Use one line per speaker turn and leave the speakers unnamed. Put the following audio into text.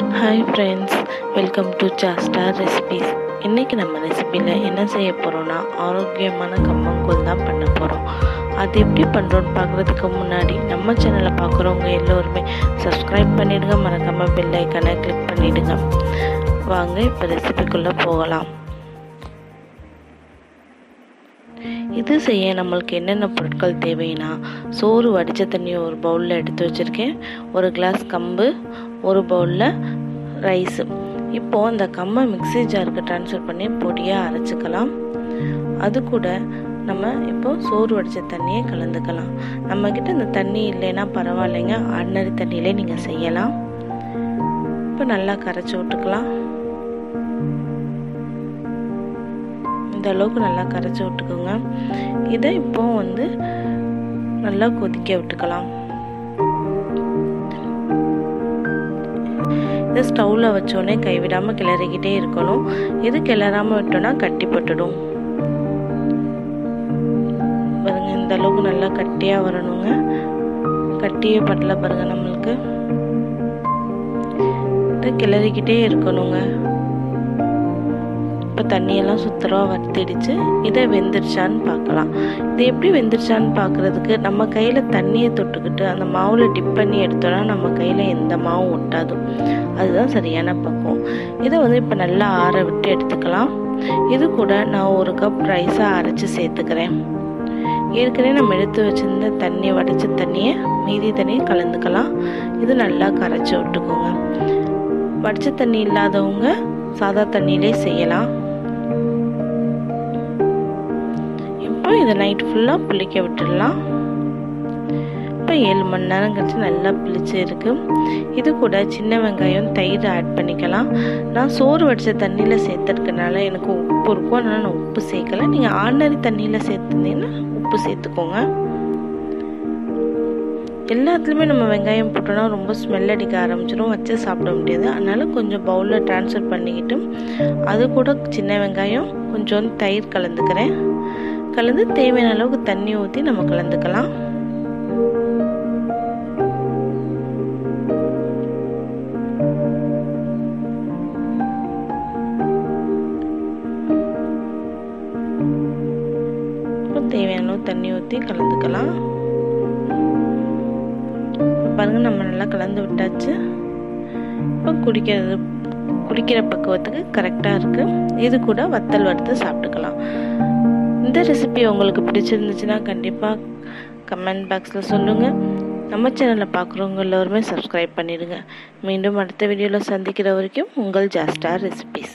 Hi friends welcome to ஜாஸ்டா recipes இன்றைக்கி நம்ம ரெசிபியில் என்ன செய்ய போகிறோன்னா ஆரோக்கியமான கம்மங்கூழ் தான் பண்ண போகிறோம் அது எப்படி பண்ணுறோன்னு பார்க்குறதுக்கு முன்னாடி நம்ம சேனலை பார்க்குறவங்க எல்லோருமே சப்ஸ்கிரைப் பண்ணிவிடுங்க மறக்காமல் பெல் கிளிக் பண்ணிவிடுங்க வாங்க இப்போ ரெசிபிக்குள்ளே போகலாம். இது செய்ய நம்மளுக்கு என்னென்ன பொருட்கள் தேவைன்னா சோறு வடித்த தண்ணியை ஒரு பவுலில் எடுத்து வச்சுருக்கேன். ஒரு கிளாஸ் கம்பு ஒரு பவுலில் ரைஸு இப்போது அந்த கம்மை மிக்ஸி ஜாருக்கு ட்ரான்ஸ்ஃபர் பண்ணி பொடியாக அரைச்சிக்கலாம். அது கூட நம்ம இப்போ சோறு வடித்த தண்ணியை கலந்துக்கலாம். நம்மக்கிட்ட இந்த தண்ணி இல்லைன்னா பரவாயில்லைங்க. ஆர்டினரி தண்ணியிலே நீங்கள் செய்யலாம். இப்போ நல்லா கரைச்சி விட்டுக்கலாம். இந்த அளவுக்கு நல்லா கரைச்சி விட்டுக்கோங்க. இதை இப்போ வந்து நல்லா கொதிக்க விட்டுக்கலாம். இதை ஸ்டவ்வில் வச்சோடனே கைவிடாமல் கிளறிக்கிட்டே இருக்கணும். இது கிளறாமல் விட்டோன்னா கட்டி பட்டுடும். பாருங்க இந்த அளவுக்கு நல்லா கட்டியாக வரணுங்க. கட்டியே படல பாருங்க நம்மளுக்கு. இதை கிளறிக்கிட்டே இருக்கணுங்க. இப்போ தண்ணியெல்லாம் சுத்தரவாக வத்திடுச்சு. இதை வெந்துருச்சான்னு பார்க்கலாம். இது எப்படி வெந்துருச்சான்னு பார்க்குறதுக்கு நம்ம கையில் தண்ணியை தொட்டுக்கிட்டு அந்த மாவில் டிப் பண்ணி எடுத்தோன்னா நம்ம கையில் எந்த மாவும் ஒட்டாது. அதுதான் சரியான பக்குவம். இதை வந்து இப்போ நல்லா ஆற விட்டு எடுத்துக்கலாம். இது கூட நான் ஒரு கப் ரைஸாக அரைச்சி சேர்த்துக்கிறேன். ஏற்கனவே நம்ம எடுத்து வச்சுருந்த தண்ணியை வடைச்ச தண்ணியை மீதி தண்ணியை கலந்துக்கலாம். இது நல்லா கரைச்சி விட்டுக்கோங்க. வடித்த தண்ணி இல்லாதவங்க சாதா தண்ணியிலே செய்யலாம். இப்போ இதை நைட் ஃபுல்லாக புளிக்க விட்டுடலாம். இப்போ ஏழு மணி நேரம் கழிச்சு நல்லா புளிச்சு இருக்கு. இது கூட சின்ன வெங்காயம் தயிர் ஆட் பண்ணிக்கலாம். நான் சோறு வடித்த தண்ணியில் சேர்த்துருக்கனால எனக்கு உப்பு இருக்கும். அதனால் நான் உப்பு சேர்க்கலை. நீங்கள் ஆர்டினரி தண்ணியில் சேர்த்துருந்தீங்கன்னா உப்பு சேர்த்துக்கோங்க. எல்லாத்துலேயுமே நம்ம வெங்காயம் போட்டோன்னா ரொம்ப ஸ்மெல் அடிக்க ஆரம்பிச்சிடும் வச்சு சாப்பிட முடியாது. அதனால் கொஞ்சம் பவுலில் ட்ரான்ஸ்ஃபர் பண்ணிக்கிட்டு அது கூட சின்ன வெங்காயம் கொஞ்சோண்டு தயிர் கலந்துக்கிறேன். கலந்து தேவையான அளவுக்கு தண்ணி ஊற்றி நம்ம கலந்துக்கலாம். தேவையான அளவு தண்ணி ஊற்றி கலந்துக்கலாம். பாருங்கள் நம்ம நல்லா கலந்து விட்டாச்சு. இப்போ குடிக்கிறது குடிக்கிற பக்குவத்துக்கு கரெக்டாக இருக்குது இது கூட வத்தல் வறுத்து சாப்பிட்டுக்கலாம். இந்த ரெசிபி உங்களுக்கு பிடிச்சிருந்துச்சுன்னா கண்டிப்பாக கமெண்ட் பாக்ஸில் சொல்லுங்கள் நம்ம சேனலில் பார்க்குறவங்க எல்லோருமே சப்ஸ்கிரைப் பண்ணிடுங்க. மீண்டும் அடுத்த வீடியோவில் சந்திக்கிற வரைக்கும் உங்கள் ஜாஸ்டார் ரெசிபிஸ்